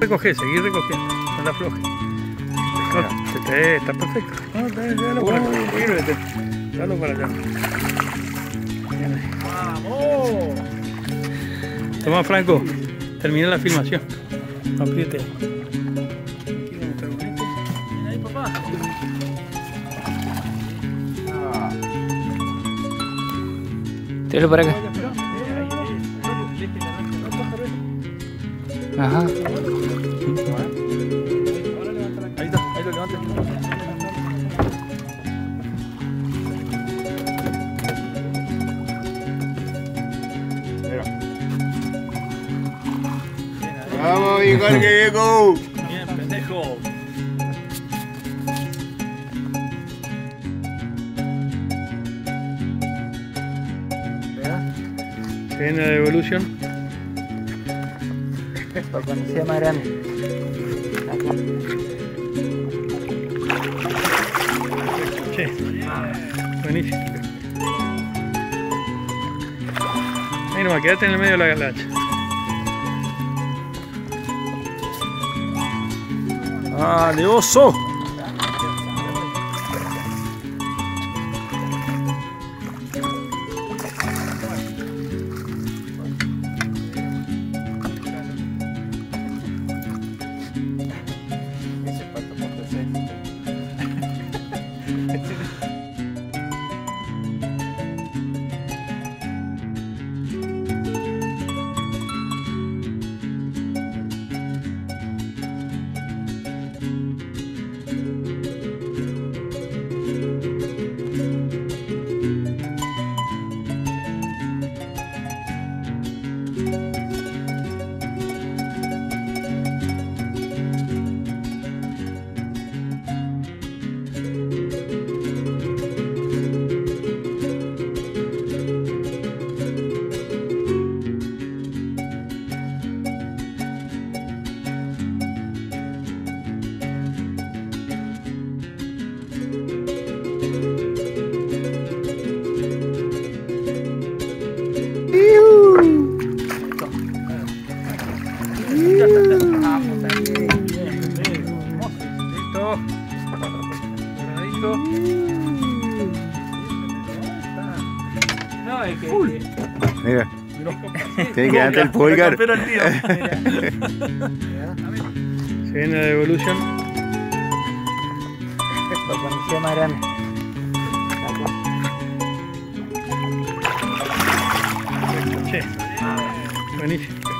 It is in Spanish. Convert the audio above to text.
recoger, seguir recogiendo. No la afloje. Este, está perfecto. No, dale, para. Sírvete. Dale para allá. ¡Vamos! Toma, Franco. Termina la filmación. Apriete. Ahí, papá. Tíralo para acá. Ajá. Ahí está, ahí lo levantas. Vamos, Igor, que llegó. Bien, pendejo. Se viene la devolución. Para cuando sea más grande. Acá. Sí. Buenísimo. Ahí nomás, quédate en el medio de la galacha. ¡Ah, Listo. No, es que. Mira, tiene que darte el pulgar. Pero el tío. Se viene la devolución. Para cuando sea más grande. Buenísimo.